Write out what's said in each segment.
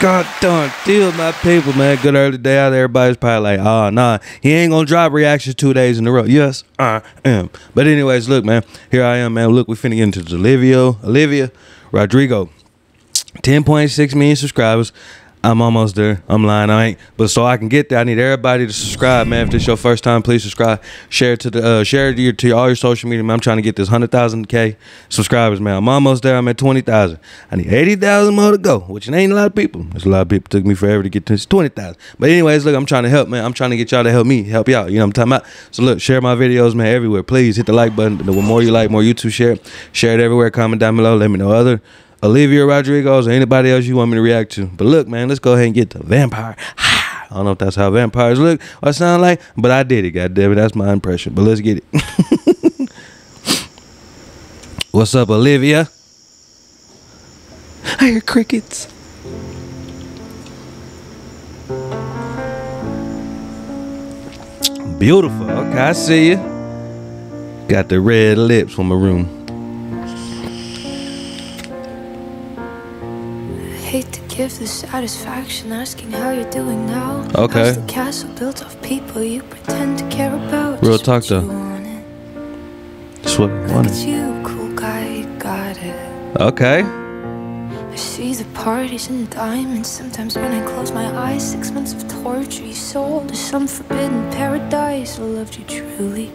God darn, deal my people, man. Good early day out. Everybody's probably like, oh, nah, he ain't gonna drop reactions two days in a row. Yes, I am. But anyways, look, man, here I am, man. Look, we finna get into the Olivia, Olivia Rodrigo. 10.6 million subscribers. I'm almost there. I'm lying. I ain't. But so I can get there, I need everybody to subscribe, man. If this your first time, please subscribe. Share it to the uh, share it to, your, to all your social media, man. I'm trying to get this hundred thousand k subscribers, man. I'm almost there. I'm at twenty thousand. I need eighty thousand more to go, which ain't a lot of people. There's a lot of people. Took me forever to get to this twenty thousand. But anyways, look, I'm trying to help, man. I'm trying to get y'all to help me, help y'all. You know what I'm talking about? So look, share my videos, man, everywhere. Please hit the like button. The more you like, more YouTube share. Share it everywhere. Comment down below. Let me know other Olivia Rodrigo's or anybody else you want me to react to. But look, man, let's go ahead and get the Vampire. I don't know if that's how vampires look or sound like, but I did it, God damn it. That's my impression. But let's get it. What's up, Olivia? I hear crickets. Beautiful. Okay, I see you. Got the red lips from Maroon. hate give the satisfaction asking how you're doing now. Okay. The castle built of people you pretend to care about? Real Just talk, though. That's what at wanted. you, cool guy, got it. Okay. I see the parties and diamonds. Sometimes when I close my eyes, six months of torture you sold to some forbidden paradise. I loved you truly.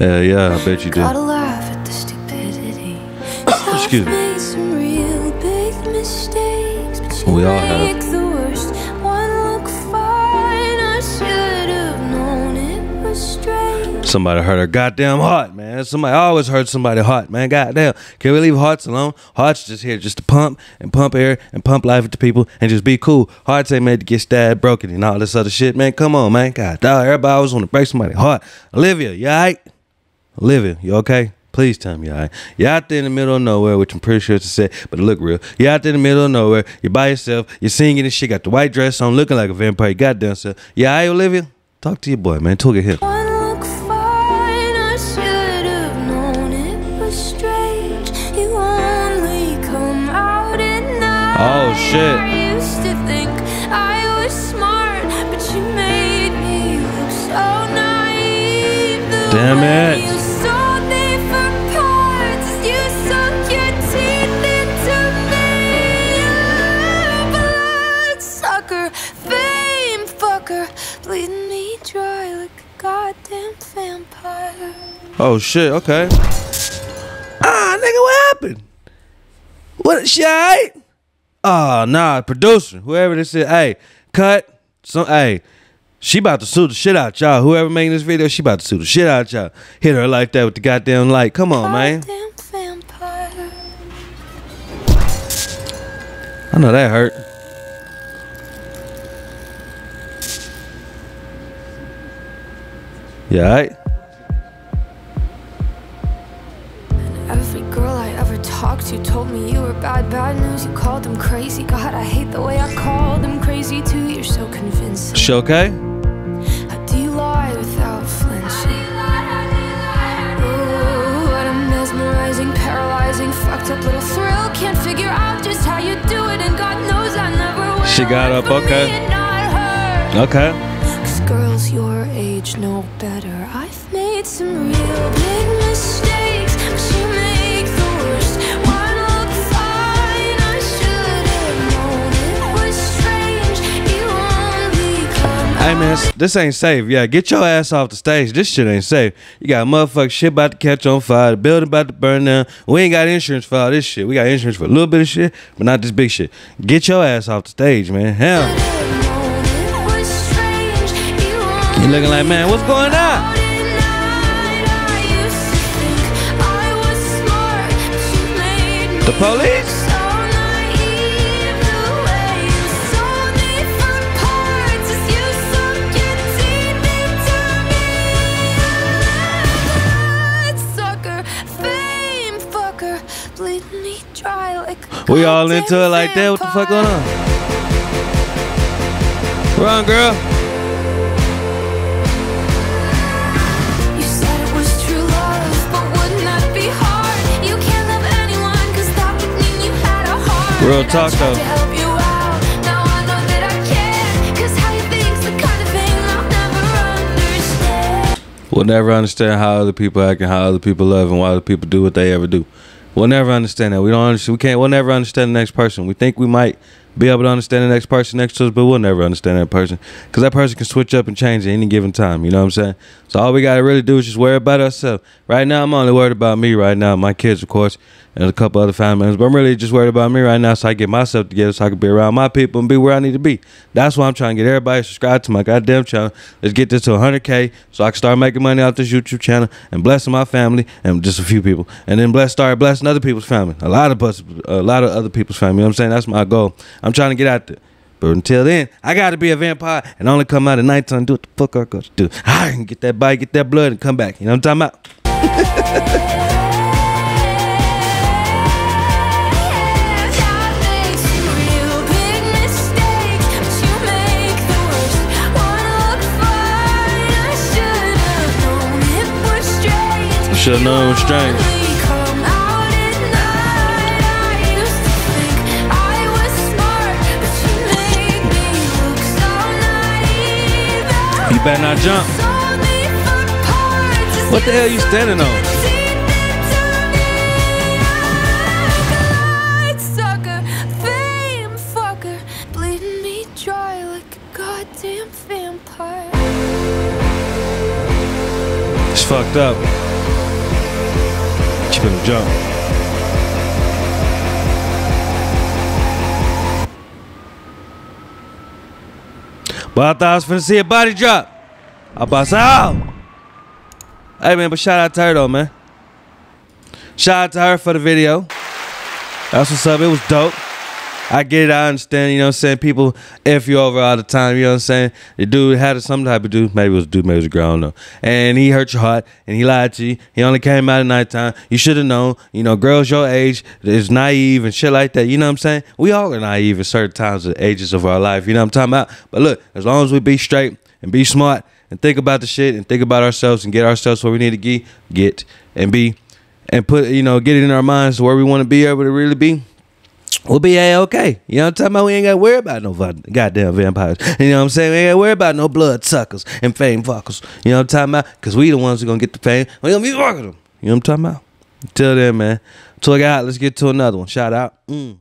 Yeah, yeah, I bet you Gotta did. laugh at the stupidity. Excuse me. Made some real big mistakes, We all have. make the worst one look fine. I should have known it was strange. Somebody hurt her goddamn heart, man. Somebody always hurt somebody heart, man. Goddamn. Can we leave hearts alone? Hearts just here just to pump and pump air and pump life into people and just be cool. Hearts ain't made to get stabbed, broken, and all this other shit, man. Come on, man. God dog. Everybody always want to break somebody's heart. Olivia, you alright? Olivia, you okay? Please tell me you alright. You're out there in the middle of nowhere, which I'm pretty sure it's a set, but it look real. You're out there in the middle of nowhere. You're by yourself. You're singing and shit. Got the white dress on, looking like a vampire. You goddamn self. You alright, Olivia? Talk to your boy, man. Talk at him. One look fine. I should have known it was strange. You only come out at night. Oh, shit. I used to think I was smart, but you made me look so naive. Damn it. Oh shit, okay. Ah, nigga, what happened? What she alright? Oh nah, producer, whoever this is, hey, cut. Some hey, she about to sue the shit out y'all. Whoever making this video, she about to sue the shit out y'all. Hit her like that with the goddamn light. Come on, man. I know that hurt. Yeah, alright? Were bad, bad news. You called them crazy. God, I hate the way I called them crazy too. You're so convincing. She okay? How do you lie without flinching? Ooh, what a mesmerizing, paralyzing, fucked up little thrill. Can't figure out just how you do it, and God knows I never will. She got up, okay. and not her. Okay. Cause girls your age know better. I've made some real big mistakes, Hey man, this ain't safe. Yeah, get your ass off the stage. This shit ain't safe. You got motherfucking shit about to catch on fire. The building about to burn down. We ain't got insurance for all this shit. We got insurance for a little bit of shit, but not this big shit. Get your ass off the stage, man. Hell. You looking like man. What's going on? only night. We all into it like that. What the fuck going on? Run, girl. Real talk though. We'll never understand how other people act and how other people love and why other people do what they ever do. We'll never understand that. We don't understand. We can't. We'll never understand the next person. We think we might be able to understand the next person next to us, but we'll never understand that person because that person can switch up and change at any given time. You know what I'm saying? So all we gotta really do is just worry about ourselves. Right now, I'm only worried about me. Right now, my kids, of course, and a couple other family members, but I'm really just worried about me right now, so I get myself together, so I can be around my people and be where I need to be. That's why I'm trying to get everybody subscribed to my goddamn channel. Let's get this to 100k, so I can start making money off this YouTube channel and blessing my family and just a few people, and then bless, start blessing other people's family. A lot of us, a lot of other people's family. You know what I'm saying? That's my goal. I'm trying to get out there. But until then, I gotta be a vampire and only come out at nighttime and do what the fuck I got to do. I can get that bite, get that blood, and come back. You know what I'm talking about? was smart, but you better not jump. What the hell you standing on? It's fucked up. You better jump. But I thought I was finna see a body drop. I about out. Hey man, but shout out to her though, man. Shout out to her for the video. That's what's up. It was dope. I get it, I understand, you know what I'm saying? People F you over all the time, you know what I'm saying? The dude had some type of dude, maybe it was a dude, maybe it was a girl, I don't know. And he hurt your heart and he lied to you. He only came out at nighttime. You should have known, you know, girls your age is naive and shit like that. You know what I'm saying? We all are naive at certain times of ages of our life, you know what I'm talking about? But look, as long as we be straight and be smart and think about the shit and think about ourselves and get ourselves where we need to get, get and be and put, you know, get it in our minds where we want to be able to really be we'll be a okay. You know what I'm talking about? We ain't got to worry about no goddamn vampires. You know what I'm saying? We ain't got to worry about no blood suckers and fame fuckers. You know what I'm talking about? Because we the ones who going to get the fame. We going to be fucking them. You know what I'm talking about? Until then, man. Until I got, let's get to another one. Shout out. Mm.